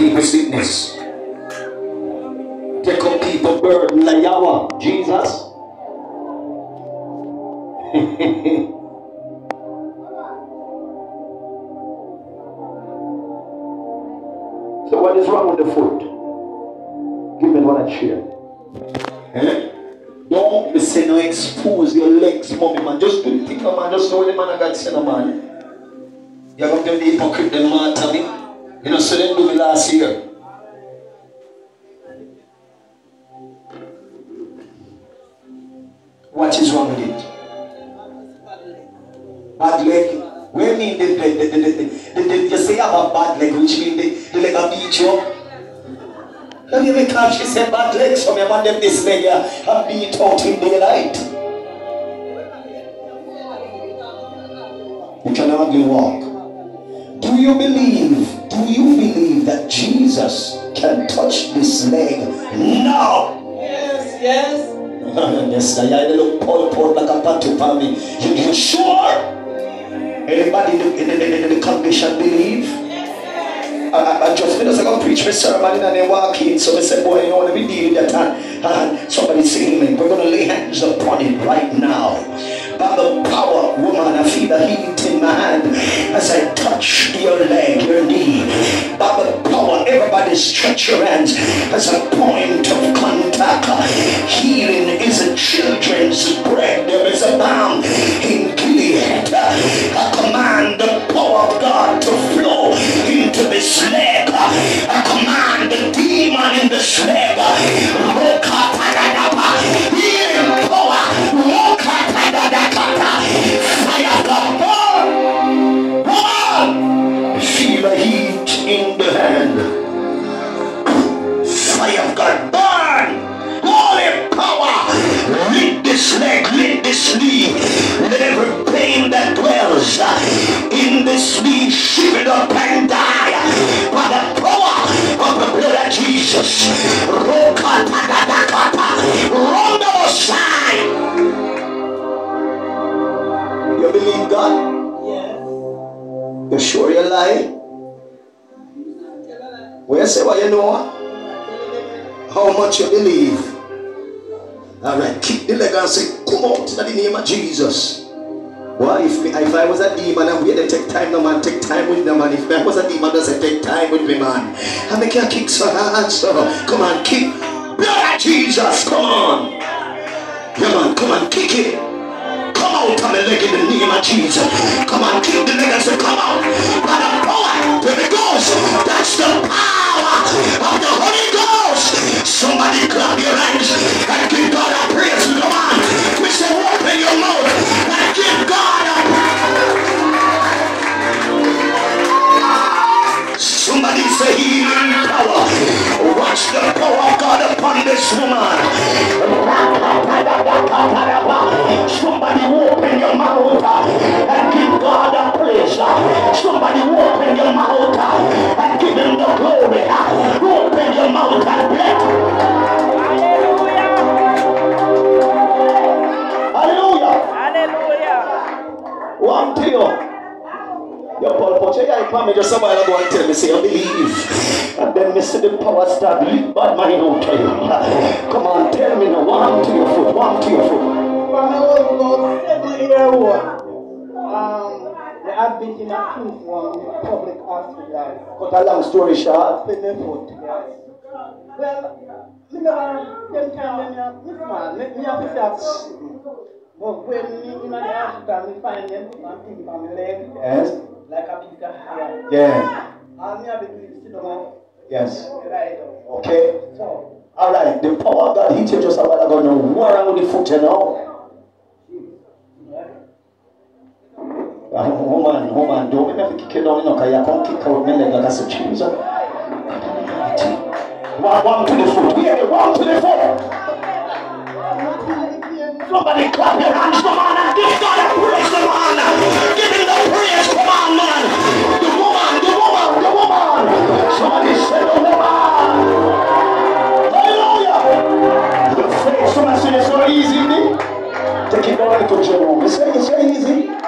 people sickness. Take up people burden like Jesus. so what is wrong with the food? Give me one chair. Eh? Don't be saying no expose your legs, mommy man. Just do the thing, man. Just know the man I got send a man. You're going to be hypocrite, the man, Tommy. You know, so them do last year. What is wrong with it? Bad leg. Where mean the, the, the, the, the, the, the, you say about bad leg, which mean the, the leg a beat you up? Catch she said bad legs from your man them this leg here and beat out in daylight? You can hardly walk. Do you believe, do you believe that Jesus can touch this leg now? Yes, yes. yes, I had Paul Paul like a panty for me. You, you sure? Anybody in the, in the, in the congregation believe? I, I, I just finished I go preach my sermon and they walk in. So I said, boy, you want to be dealing with that. And, and somebody saying, man, we're going to lay hands upon it right now. By the power, woman, I feel the heat in my hand as I touch your leg, your knee. Stretch your hands as a point of contact. Healing is a children's bread. There is a balm in Gilead. I command the power of God to flow into this leg. I command the demon in this leg. In this knee shiver up and die by the power of the blood of Jesus. Rokatadadakata. Rondo side. You believe God? Yes. You sure you're lie? Well, say what you know. How much you believe? All right, kick the leg and say, come out in the name of Jesus. Why if, me, if I was a demon and we had to take time, no man, take time with the man. If I was a demon, does say take time with me, man. I make you kick so hard, so come on, kick. Blood of Jesus, come on. Yeah, man, come on, kick it. Come out of the leg in the name of Jesus. Come on, kick the Poche, I come me just a while ago and tell me, say, I believe. And then me see the power start leak bad mind out to you. Come on, tell me now, one to your foot, one to your foot. When I was about seven years old, um, had been in a Kingston public hospital. Cut a long story short. The foot, yes. Well, me never, them time, me me small, me, me have to say, but when me in the hospital, me find them one thing on my leg, Yes. Like a. Yeah. And me have to do it, Yes. Okay. So, All right. The power of God hit you just a while ago. Now, what wrong with the foot, you know? Uh, woman, woman, don't make me kick you down, because you can't kick out leg like I said, Jesus. One, one to the foot. We have one to the foot. Somebody clap your hands, come on, and it's not easy, me. Take it all to your children. It's not easy.